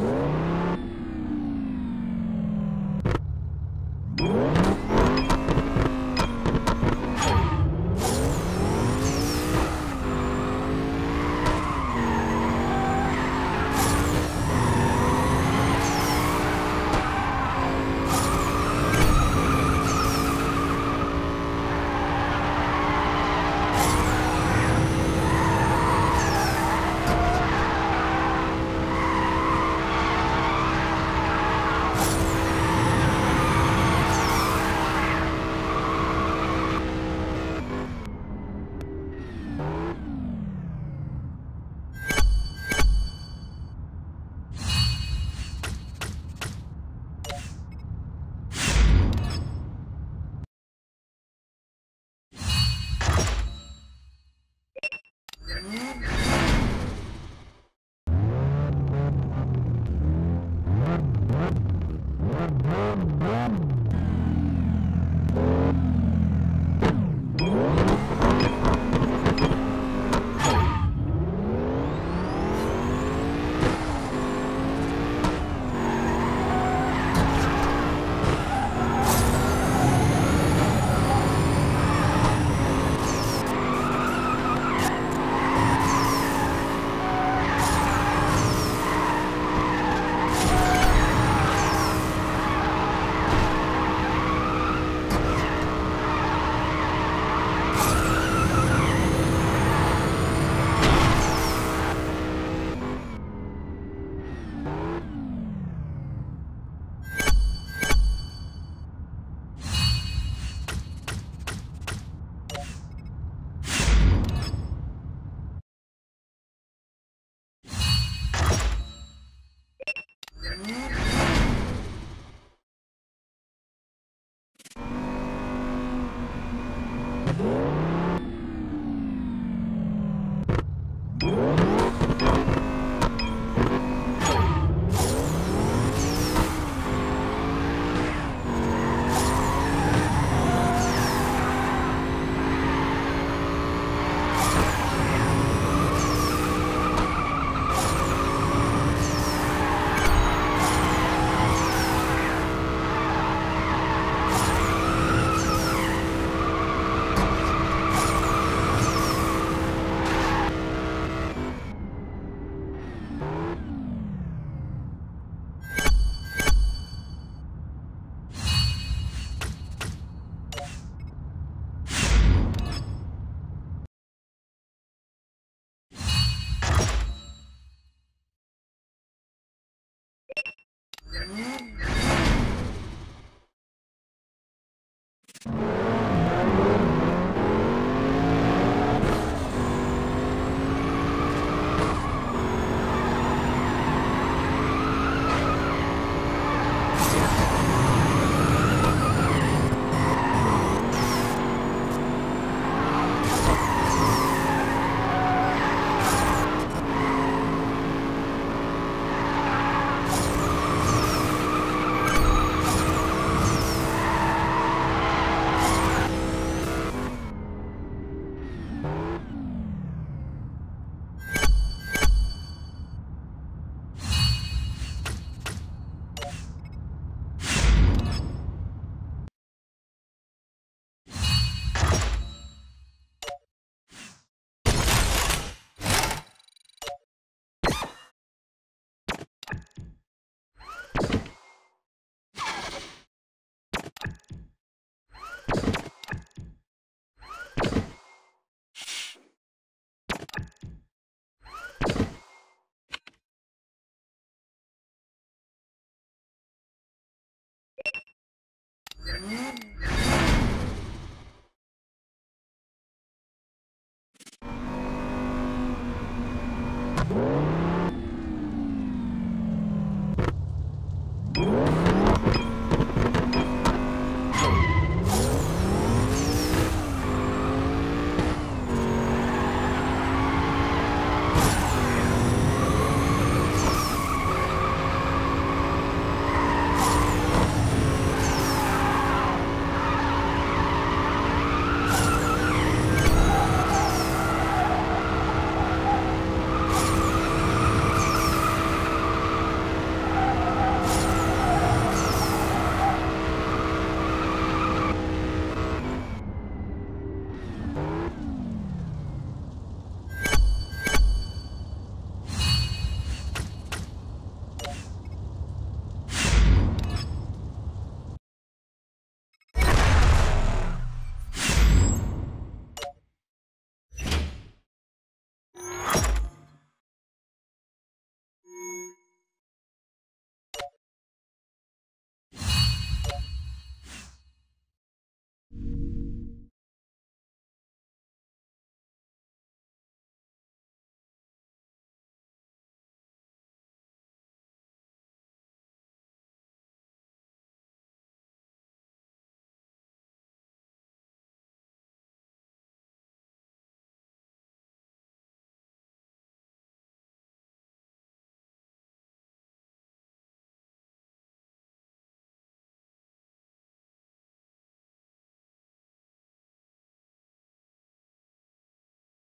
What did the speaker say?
Thank. Boom, boom, Whoa.